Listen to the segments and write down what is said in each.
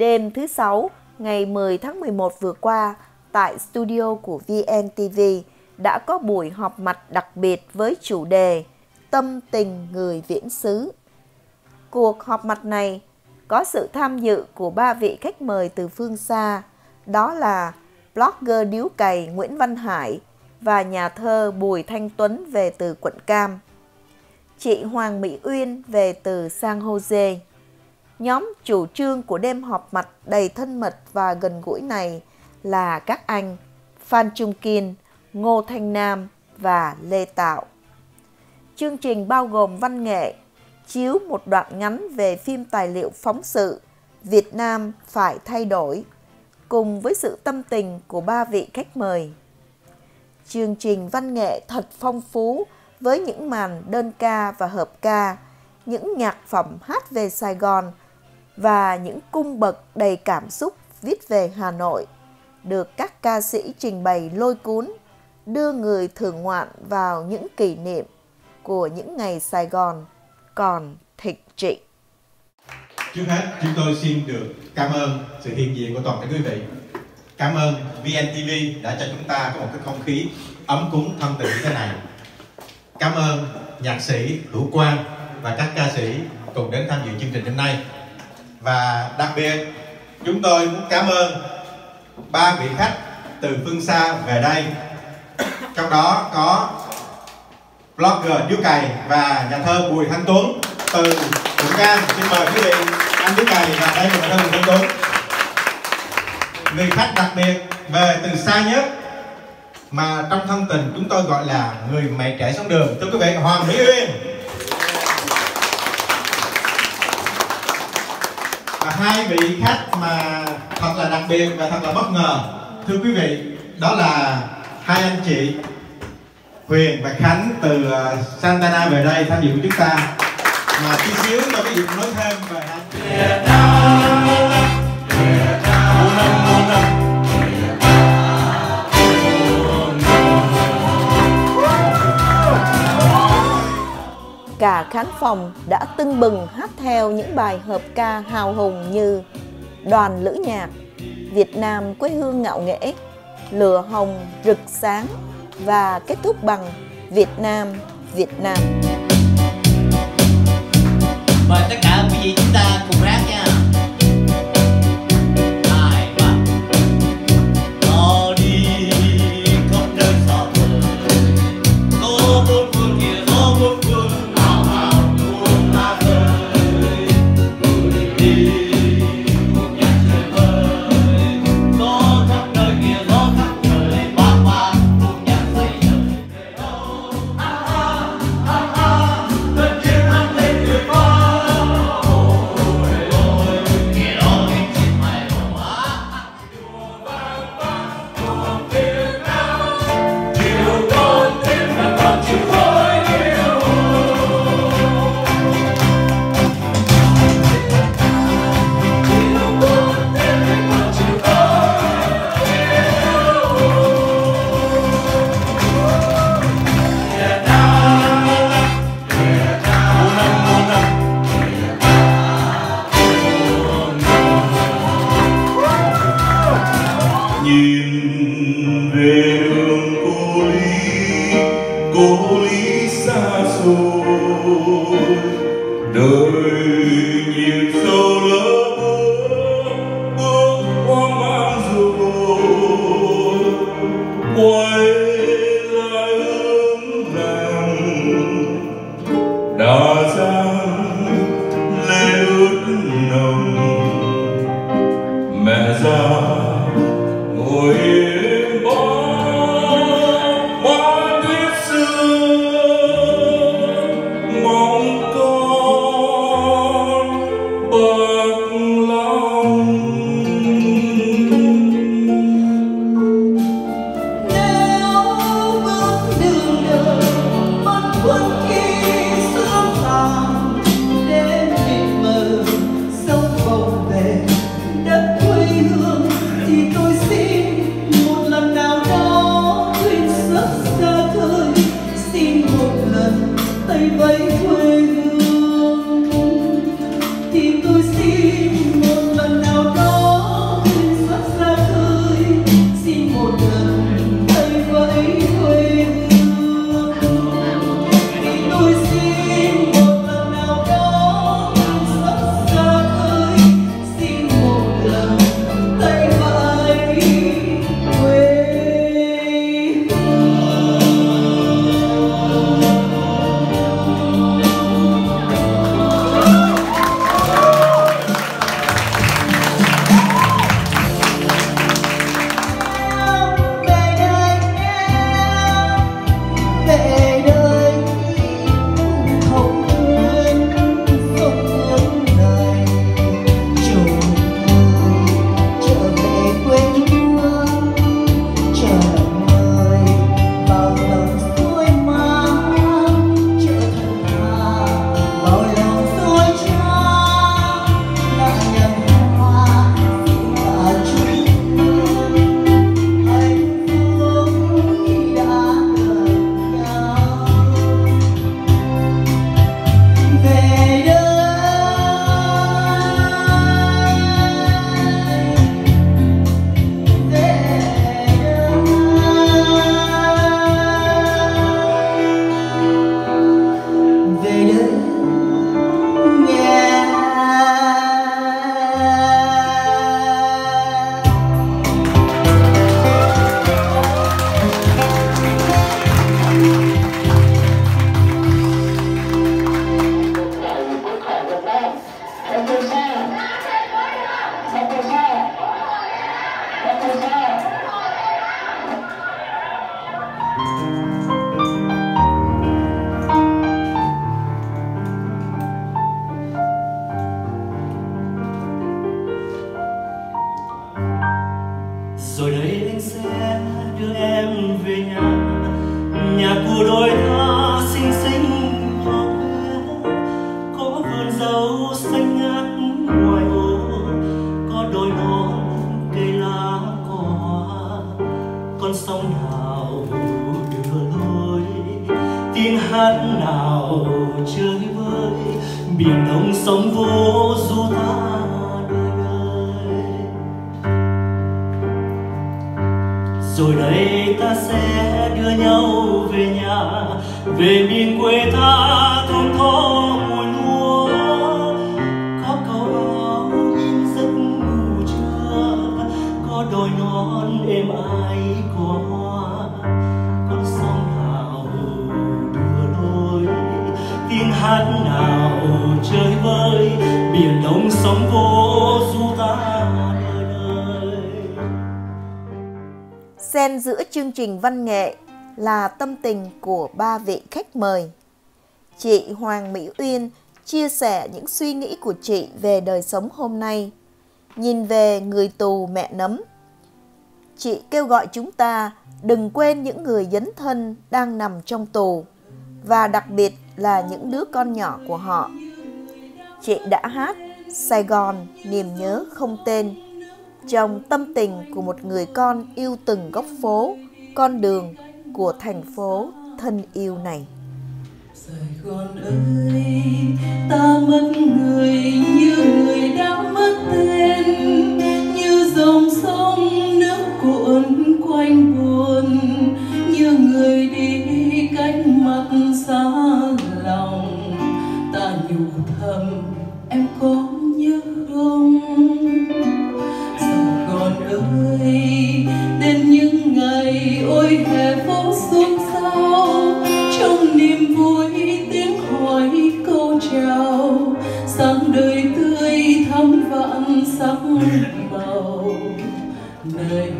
Đêm thứ Sáu, ngày 10 tháng 11 vừa qua, tại studio của VNTV đã có buổi họp mặt đặc biệt với chủ đề Tâm tình người viễn xứ. Cuộc họp mặt này có sự tham dự của ba vị khách mời từ phương xa, đó là blogger điếu cày Nguyễn Văn Hải và nhà thơ Bùi Thanh Tuấn về từ quận Cam. Chị Hoàng Mỹ Uyên về từ San Jose. Nhóm chủ trương của đêm họp mặt đầy thân mật và gần gũi này là các anh Phan Trung Kiên, Ngô Thanh Nam và Lê Tạo. Chương trình bao gồm văn nghệ, chiếu một đoạn ngắn về phim tài liệu phóng sự Việt Nam phải thay đổi, cùng với sự tâm tình của ba vị khách mời. Chương trình văn nghệ thật phong phú với những màn đơn ca và hợp ca, những nhạc phẩm hát về Sài Gòn và những cung bậc đầy cảm xúc viết về Hà Nội được các ca sĩ trình bày lôi cuốn, đưa người thưởng ngoạn vào những kỷ niệm của những ngày Sài Gòn còn thịnh trị. Trước hết, chúng tôi xin được cảm ơn sự hiện diện của toàn thể quý vị. Cảm ơn VNTV đã cho chúng ta có một cái không khí ấm cúng thân tình như thế này. Cảm ơn nhạc sĩ Hữu Quang và các ca sĩ cùng đến tham dự chương trình hôm nay. Và đặc biệt, chúng tôi muốn cảm ơn ba vị khách từ phương xa về đây. Trong đó có blogger Điếu Cày và nhà thơ Bùi Thanh Tuấn từ Quận Cam. Xin mời quý vị anh Điếu Cày và đây là nhà thơ Bùi Thanh Tuấn. Người khách đặc biệt về từ xa nhất mà trong thân tình chúng tôi gọi là người mẹ trẻ sống đường. Thưa quý vị, Hoàng Mỹ Uyên. Và hai vị khách mà thật là đặc biệt và thật là bất ngờ. Thưa quý vị, đó là hai anh chị Huyền và Khánh từ ờ, Santana về đây tham dự của chúng ta mà tí xíu cho cái dịp nói thêm về anh Cả khán phòng đã tưng bừng hát theo những bài hợp ca hào hùng như Đoàn Lữ Nhạc, Việt Nam quê hương ngạo nghễ, Lửa hồng rực sáng và kết thúc bằng Việt Nam, Việt Nam. Mời tất cả quý vị chúng ta rồi đây anh sẽ đưa em về nhà. Nhà của đôi ta xinh xinh hoa có vườn dâu xanh ngát ngoài ô có đôi non cây lá cỏ con sông nào đưa lối? Tiếng hát nào chơi vơi? Biển đông sóng vô rồi đây ta sẽ đưa nhau về nhà về miền quê ta Xen giữa chương trình văn nghệ là tâm tình của ba vị khách mời. Chị Hoàng Mỹ Uyên chia sẻ những suy nghĩ của chị về đời sống hôm nay, nhìn về người tù mẹ nấm. Chị kêu gọi chúng ta đừng quên những người dấn thân đang nằm trong tù và đặc biệt là những đứa con nhỏ của họ. Chị đã hát Sài Gòn niềm nhớ không tên trong tâm tình của một người con yêu từng góc phố, con đường của thành phố thân yêu này. Sài Gòn ơi, ta mất người như người đã mất tên, như dòng sông nước cuộn quanh buồn, như người đi cách mặt xa lòng. Ta nhủ thầm, em có nhớ không? Đời đến những ngày ôi hè phố xôn xao, trong niềm vui tiếng hỏi câu chào, sáng đời tươi thắm vạn sắc màu, này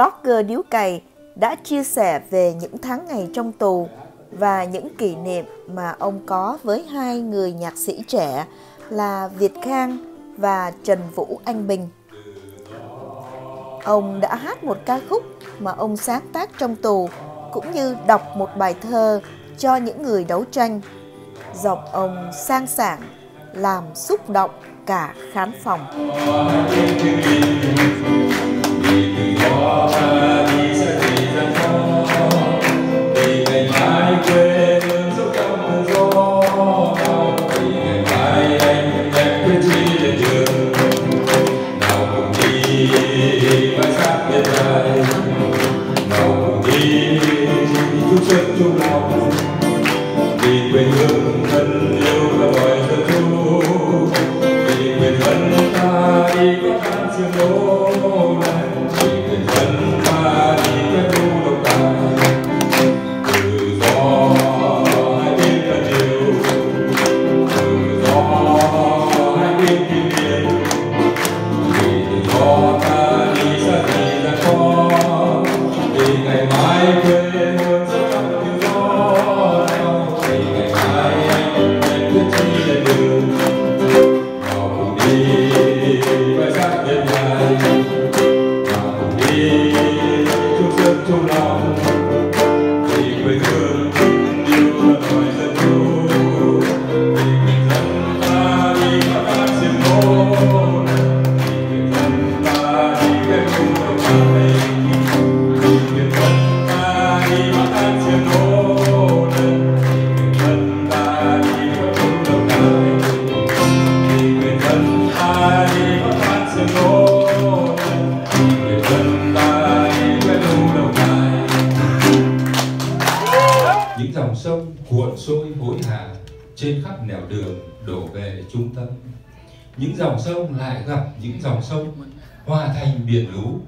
Blogger Điếu Cày đã chia sẻ về những tháng ngày trong tù và những kỷ niệm mà ông có với hai người nhạc sĩ trẻ là Việt Khang và Trần Vũ Anh Bình. Ông đã hát một ca khúc mà ông sáng tác trong tù cũng như đọc một bài thơ cho những người đấu tranh. Giọng ông sang sảng, làm xúc động cả khán phòng. Vì trên khắp nẻo đường đổ về trung tâm. Những dòng sông lại gặp những dòng sông hòa thành biển lũ,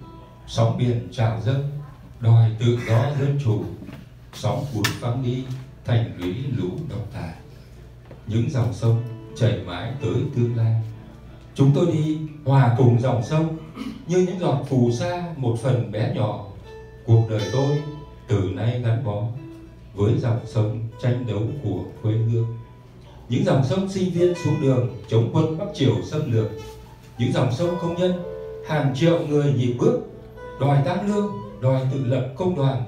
sóng biển trào dâng, đòi tự do dân chủ, sóng cuốn phăng đi thành lũy lũ độc tài những dòng sông chảy mãi tới tương lai. Chúng tôi đi hòa cùng dòng sông như những giọt phù sa một phần bé nhỏ. Cuộc đời tôi từ nay gắn bó với dòng sông tranh đấu của quê hương những dòng sông sinh viên xuống đường chống quân bắc triều xâm lược. Những dòng sông công nhân, hàng triệu người nhịp bước, đòi tăng lương, đòi tự lập công đoàn.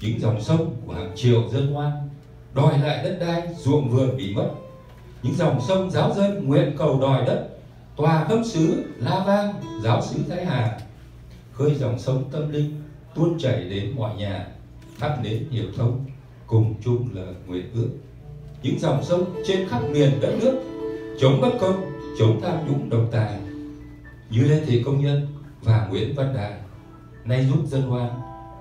Những dòng sông của hàng triệu dân ngoan, đòi lại đất đai ruộng vườn bị mất. Những dòng sông giáo dân nguyện cầu đòi đất, tòa khâm sứ la vang giáo sứ thái hà. Khơi dòng sông tâm linh, tuôn chảy đến mọi nhà, thắp nến hiểu thông, cùng chung lời nguyện ước những dòng sông trên khắp miền đất nước. Chống bất công chống tham nhũng độc tài. Như lê thị công nhân và nguyễn văn đại nay giúp dân hoan,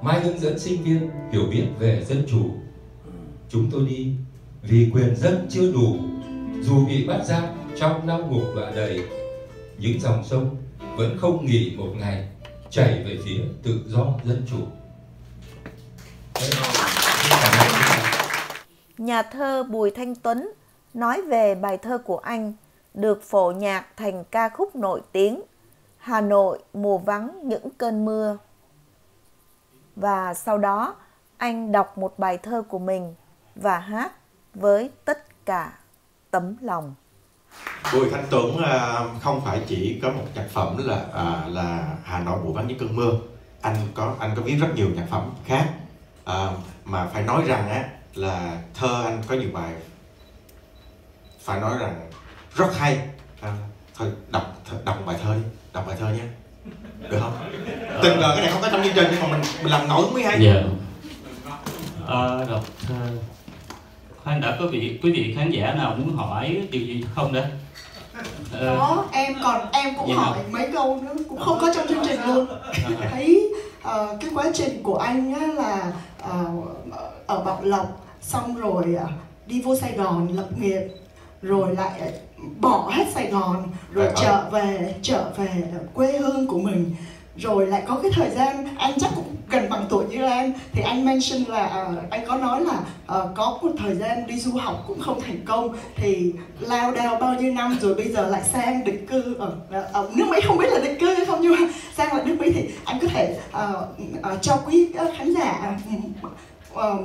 mai hướng dẫn sinh viên hiểu biết về dân chủ. Chúng tôi đi vì quyền dân chưa đủ dù bị bắt giam trong năm ngục và đầy. Những dòng sông vẫn không nghỉ một ngày chảy về phía tự do dân chủ. Nhà thơ Bùi Thanh Tuấn nói về bài thơ của anh được phổ nhạc thành ca khúc nổi tiếng Hà Nội mùa vắng những cơn mưa. Và sau đó anh đọc một bài thơ của mình và hát với tất cả tấm lòng. Bùi Thanh Tuấn à, không phải chỉ có một nhạc phẩm là à, là Hà Nội mùa vắng những cơn mưa anh có anh có viết rất nhiều nhạc phẩm khác à, mà phải nói rằng á là thơ anh có nhiều bài phải nói rằng rất hay à, thôi đọc th- đọc bài thơ đi đọc bài thơ nhé được không tình cờ cái này không có trong chương trình nhưng mà mình, mình làm nổi mới hay Dạ. Ờ, đọc thơ. Khoan đã có vị quý vị khán giả nào muốn hỏi điều gì không đó? Ờ, Có, em còn em cũng Dạ. hỏi mấy câu nữa cũng không có trong chương trình luôn thấy ờ, cái quá trình của anh á là ờ, ở Bảo Lộc xong rồi ờ, đi vô Sài Gòn lập nghiệp rồi lại bỏ hết Sài Gòn rồi Dạ, trở về trở về quê hương của mình. Rồi lại có cái thời gian anh chắc cũng gần bằng tuổi như em thì anh mention là ờ, anh có nói là ờ, có một thời gian đi du học cũng không thành công thì lao đao bao nhiêu năm rồi bây giờ lại sang định cư ở, ở nước Mỹ không biết là định cư hay không nhưng mà sang lại nước Mỹ thì anh có thể ờ, ờ, cho quý ờ, khán giả ờ,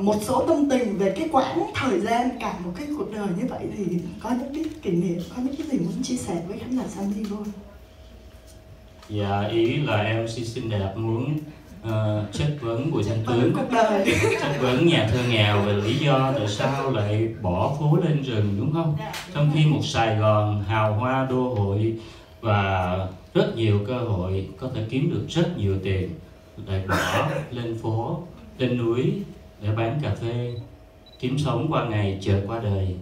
một số tâm tình về cái quãng thời gian cả một cái cuộc đời như vậy thì có những cái kỷ niệm có những cái gì muốn chia sẻ với khán giả San Diego dạ ý là em xin xinh đẹp muốn ờ, chất vấn Tuấn cuộc đời. Chất vấn nhà thơ nghèo về lý do tại sao lại bỏ phố lên rừng đúng không? Trong khi một Sài Gòn hào hoa đô hội và rất nhiều cơ hội có thể kiếm được rất nhiều tiền lại bỏ lên phố, lên núi để bán cà phê, kiếm sống qua ngày chờ qua đời.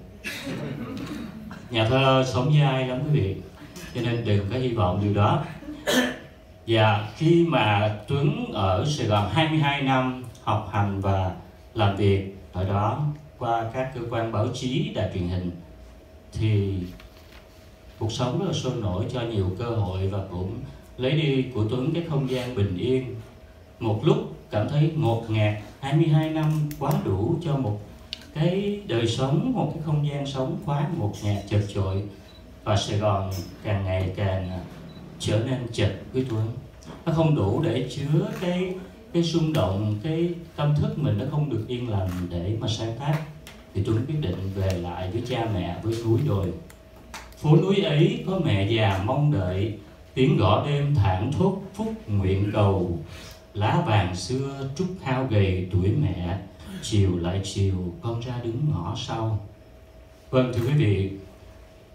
Nhà thơ sống dai lắm quý vị, cho nên đừng có hy vọng điều đó. Và khi mà Tuấn ở Sài Gòn 22 năm học hành và làm việc ở đó qua các cơ quan báo chí, đài truyền hình thì cuộc sống rất là sôi nổi cho nhiều cơ hội và cũng lấy đi của Tuấn cái không gian bình yên. Một lúc cảm thấy ngột ngạt 22 năm quá đủ cho một cái đời sống, một cái không gian sống quá một ngạt chật chội. Và Sài Gòn càng ngày càng à, trở nên chật quý Tuấn nó không đủ để chứa cái cái xung động cái tâm thức mình nó không được yên lành để mà sáng tác. Thì Tuấn quyết định về lại với cha mẹ với núi đồi. Phố núi ấy có mẹ già mong đợi tiếng gõ đêm thản thốt phúc nguyện cầu lá vàng xưa trúc hao gầy tuổi mẹ, chiều lại chiều con ra đứng ngõ sau. Vâng thưa quý vị,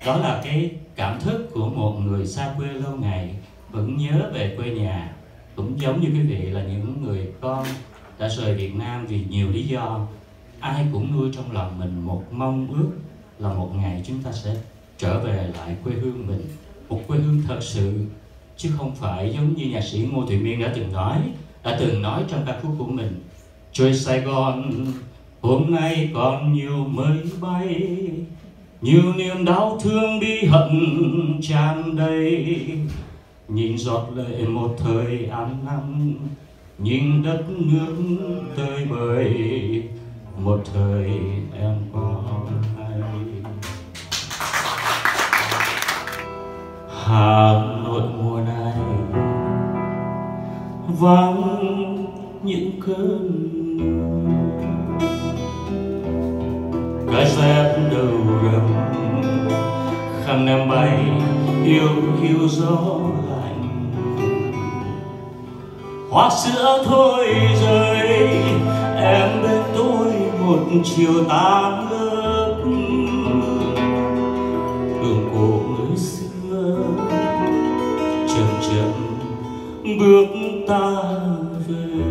đó là cái cảm thức của một người xa quê lâu ngày, vẫn nhớ về quê nhà. Cũng giống như quý vị là những người con đã rời Việt Nam vì nhiều lý do. Ai cũng nuôi trong lòng mình một mong ước là một ngày chúng ta sẽ trở về lại quê hương mình, một quê hương thật sự. Chứ không phải giống như nhạc sĩ Ngô Thụy Miên đã từng nói đã từng nói trong ca khúc của mình, trời Sài Gòn, hôm nay còn nhiều mây bay, nhiều niềm đau thương bi hận tràn đầy. Nhìn giọt lệ một thời an năm nhìn đất nước tơi bời một thời em còn hay. Hà vắng những cơn mưa. Cái đầu rầm khăn em bay, yêu yêu gió lạnh. Hoa sữa thôi rơi, em bên tôi một chiều tan lớp đường cổ người xưa, chậm chậm bước ta về.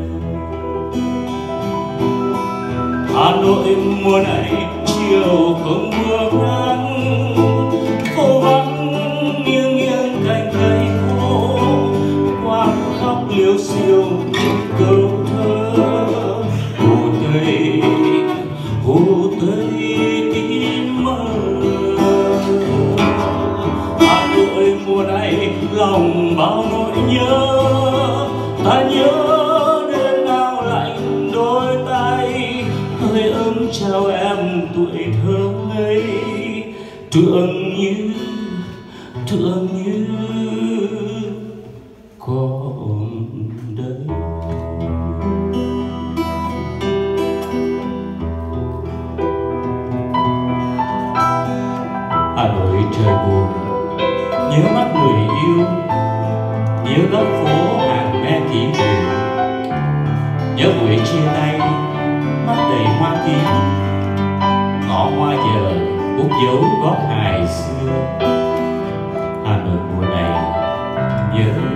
Hà Nội mùa này chiều không mưa nắng, phố vắng nghiêng nghiêng cành cây khô. Quang khóc liêu xiêu câu thơ, hồ tây hồ tây tím mơ Hà Nội mùa này lòng bao nỗi nhớ ta nhớ đêm nào lạnh đôi tay, hơi ấm chào em tuổi thơ ngây. Tưởng như tưởng như dấu gót hài xưa. Hà Nội mùa này nhớ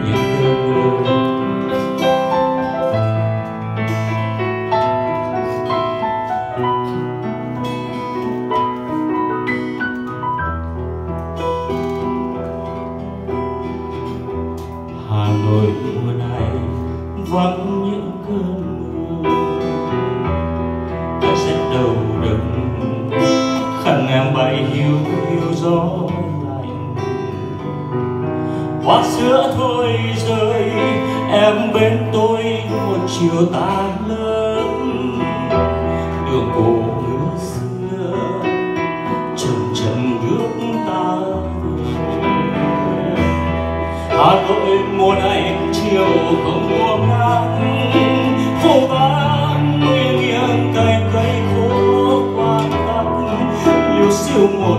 Nội mùa này chiều không mùa nắng phố vắng nghiêng nghiêng, cành cây khô quan tắt. Liêu siêu một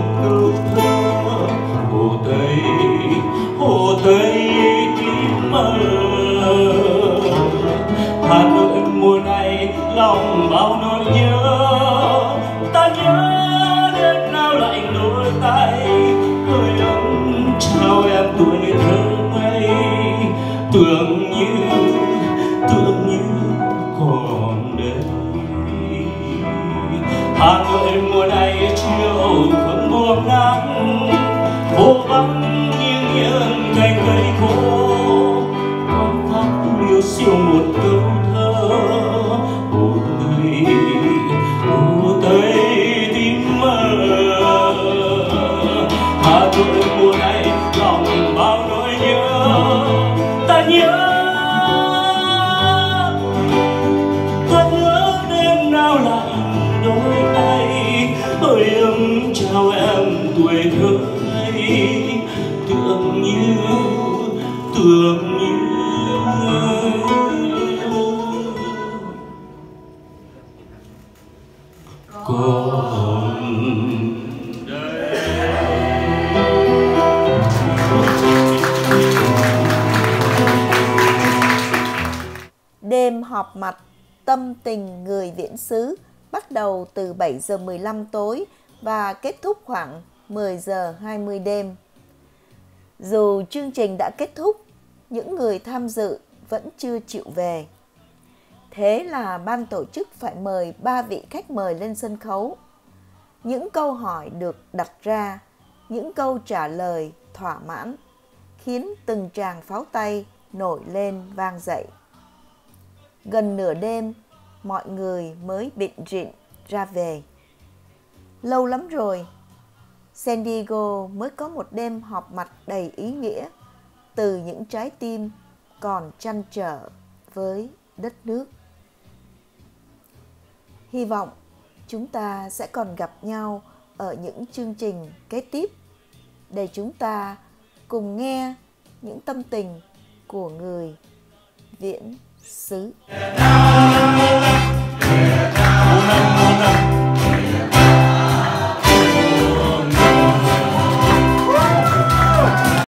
Hà Nội mùa này chiều không buông nắng phố vắng. Bắt đầu từ 7 giờ 15 tối và kết thúc khoảng 10 giờ 20 đêm. Dù chương trình đã kết thúc, những người tham dự vẫn chưa chịu về. Thế là ban tổ chức phải mời ba vị khách mời lên sân khấu. Những câu hỏi được đặt ra, những câu trả lời thỏa mãn, khiến từng tràng pháo tay nổi lên vang dậy. Gần nửa đêm, mọi người mới bịn rịn ra về. Lâu lắm rồi, San Diego mới có một đêm họp mặt đầy ý nghĩa từ những trái tim còn chăn trở với đất nước. Hy vọng chúng ta sẽ còn gặp nhau ở những chương trình kế tiếp để chúng ta cùng nghe những tâm tình của người viễn xứ.